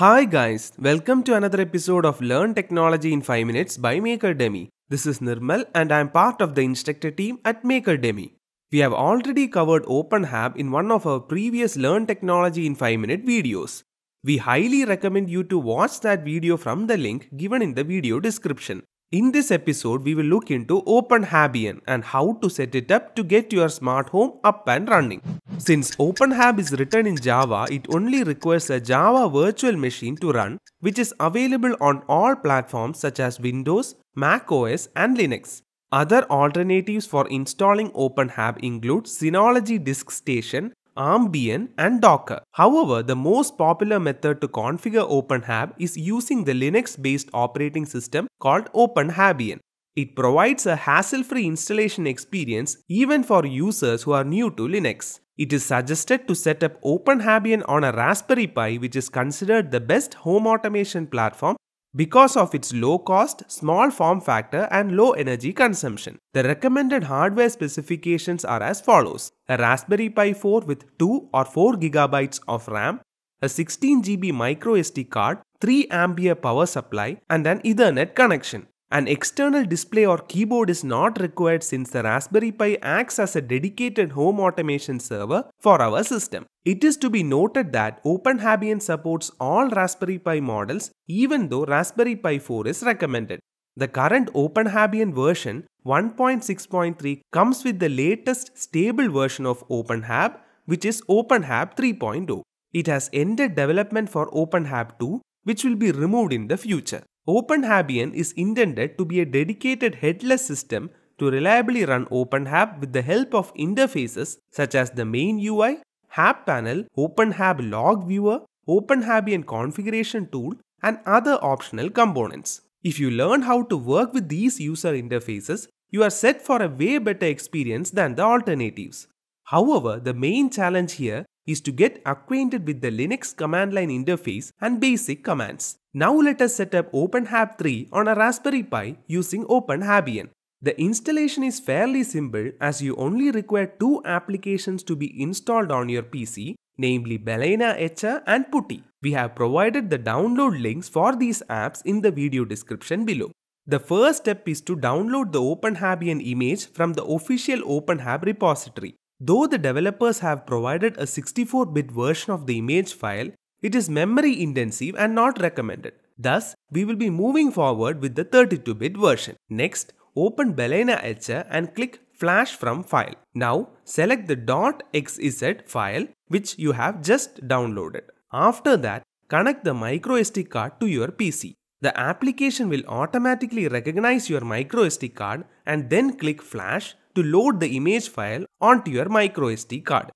Hi guys, welcome to another episode of Learn Technology in 5 Minutes by Makerdemy. This is Nirmal and I am part of the instructor team at Makerdemy. We have already covered OpenHab in one of our previous Learn Technology in 5 Minute videos. We highly recommend you to watch that video from the link given in the video description. In this episode, we will look into OpenHabian and how to set it up to get your smart home up and running. Since OpenHab is written in Java, it only requires a Java virtual machine to run, which is available on all platforms such as Windows, Mac OS, and Linux. Other alternatives for installing OpenHab include Synology Disk Station, Armbian and Docker. However, the most popular method to configure OpenHab is using the Linux-based operating system called OpenHabian. It provides a hassle-free installation experience even for users who are new to Linux. It is suggested to set up OpenHabian on a Raspberry Pi which is considered the best home automation platform because of its low cost, small form factor and low energy consumption. The recommended hardware specifications are as follows. A Raspberry Pi 4 with 2 or 4 GB of RAM, a 16 GB microSD card, 3 ampere power supply and an Ethernet connection. An external display or keyboard is not required since the Raspberry Pi acts as a dedicated home automation server for our system. It is to be noted that OpenHabian supports all Raspberry Pi models even though Raspberry Pi 4 is recommended. The current OpenHabian version 1.6.3 comes with the latest stable version of OpenHab which is OpenHab 3.0. It has ended development for OpenHab 2 which will be removed in the future. OpenHabian is intended to be a dedicated headless system to reliably run OpenHab with the help of interfaces such as the main UI, Hab panel, OpenHab log viewer, OpenHabian configuration tool and other optional components. If you learn how to work with these user interfaces, you are set for a way better experience than the alternatives. However, the main challenge here is to get acquainted with the Linux command line interface and basic commands. Now let us set up OpenHab 3 on a Raspberry Pi using OpenHabian. The installation is fairly simple as you only require two applications to be installed on your PC, namely Balena Etcher and Putty. We have provided the download links for these apps in the video description below. The first step is to download the OpenHabian image from the official OpenHab repository. Though the developers have provided a 64-bit version of the image file, it is memory intensive and not recommended. Thus, we will be moving forward with the 32-bit version. Next, open Balena Etcher and click Flash from file. Now, select the .xz file which you have just downloaded. After that, connect the microSD card to your PC. The application will automatically recognize your microSD card and then click Flash to load the image file onto your microSD card.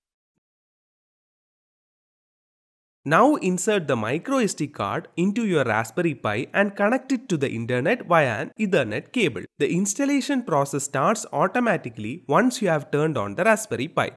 Now insert the micro SD card into your Raspberry Pi and connect it to the internet via an Ethernet cable. The installation process starts automatically once you have turned on the Raspberry Pi.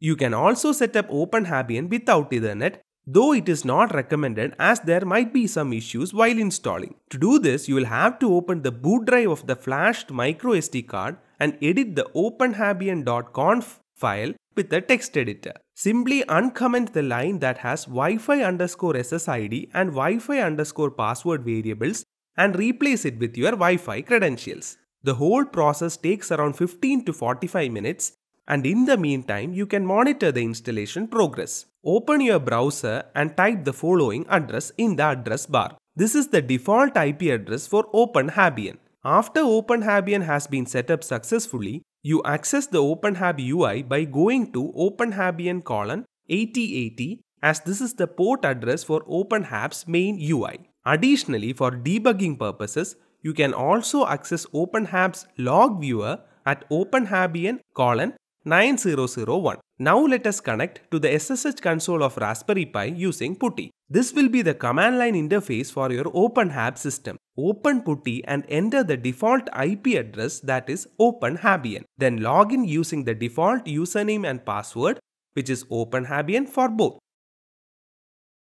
You can also set up OpenHabian without Ethernet though it is not recommended as there might be some issues while installing. To do this, you will have to open the boot drive of the flashed micro SD card and edit the openhabian.conf file with a text editor. Simply uncomment the line that has Wi-Fi underscore SSID and Wi-Fi underscore password variables and replace it with your Wi-Fi credentials. The whole process takes around 15 to 45 minutes and in the meantime you can monitor the installation progress. Open your browser and type the following address in the address bar. This is the default IP address for OpenHabian. After OpenHabian has been set up successfully, you access the OpenHab UI by going to OpenHabian colon 8080 as this is the port address for OpenHab's main UI. Additionally, for debugging purposes, you can also access OpenHab's log viewer at OpenHabian colon 9001. Now let us connect to the SSH console of Raspberry Pi using Putty. This will be the command line interface for your OpenHab system. Open Putty and enter the default IP address that is OpenHabian. Then log in using the default username and password which is OpenHabian for both.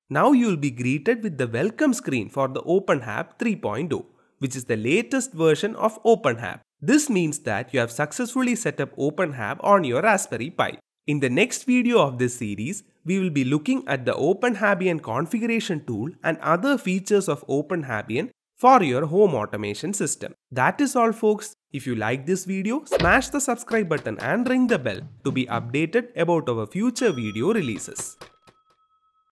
Now you will be greeted with the welcome screen for the OpenHab 3.0 which is the latest version of OpenHab. This means that you have successfully set up OpenHab on your Raspberry Pi. In the next video of this series, we will be looking at the OpenHabian configuration tool and other features of OpenHabian for your home automation system. That is all folks. If you like this video, smash the subscribe button and ring the bell to be updated about our future video releases.